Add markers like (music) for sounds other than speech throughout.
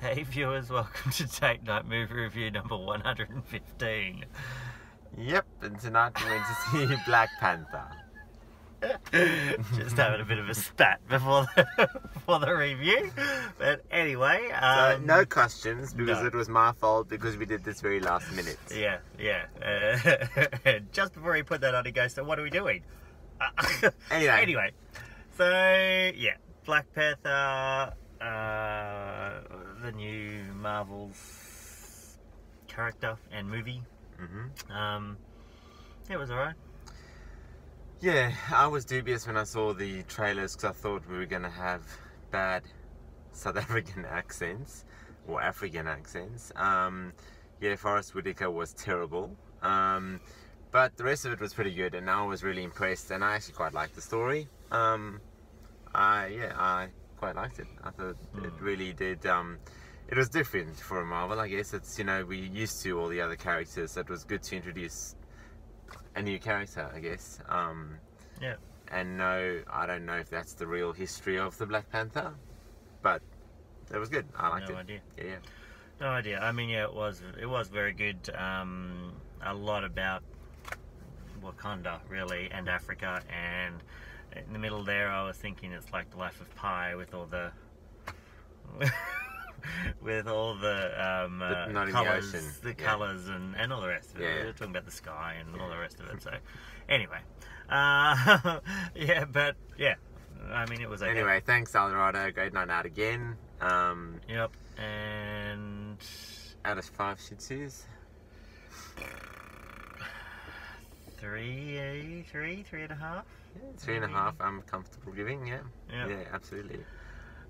Hey viewers, welcome to Date Night Movie Review number 115. Yep, and tonight we went to see (laughs) Black Panther. Just having a bit of a spat before the, (laughs) before the review. But anyway, So, um, no questions because no. it was my fault because we did this very last minute. Yeah, yeah. Uh, (laughs) just before he put that on, he goes, So, what are we doing? Uh, Anyway. Anyway. So, yeah. Black Panther, uh, the new Marvel's character and movie. hmm Um, it was alright. Yeah, I was dubious when I saw the trailers because I thought we were going to have bad South (laughs) African accents or African accents. Um, yeah, Forest Whitaker was terrible. Um, but the rest of it was pretty good, and I was really impressed, and I actually quite liked the story. Um, I yeah, I quite liked it. I thought it Mm. really did. Um, it was different for a Marvel, I guess. It's you know we used to all the other characters, so it was good to introduce a new character, I guess. Um, Yeah. and no, I don't know if that's the real history of the Black Panther, but it was good. I liked No it. No idea. Yeah, yeah. No idea. I mean, yeah, it was it was very good. Um, a lot about Wakanda, really, and Africa, and in the middle there, I was thinking it's like the life of Pi with all the (laughs) with all the um, uh, in the colors, the Yeah. colors, and, and all the rest of it. Yeah. We're talking about the sky and all the rest of it. So, (laughs) anyway, uh, (laughs) yeah, but yeah, I mean, it was okay. Anyway, thanks Eldorado. Great night out again. Um, Yep, and out of five Shih Tzus. Three, three, three and a half. Yeah, three and a half. I'm comfortable giving. Yeah. Yep. Yeah, absolutely.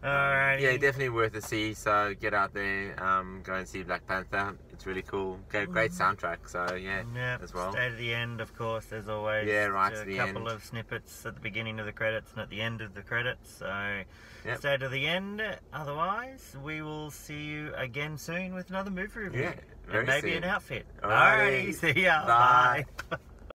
Alrighty. Yeah, definitely worth a see. So get out there, um, go and see Black Panther. It's really cool. Great, great soundtrack. So yeah, Yep, as well. Stay to the end, of course, as always. Yeah, right a to the couple end. of snippets at the beginning of the credits and at the end of the credits. So Yep. stay to the end. Otherwise, we will see you again soon with another movie review. Yeah, very and maybe soon. an outfit. Alrighty. Alrighty, (laughs) see ya. Bye. Bye. (laughs)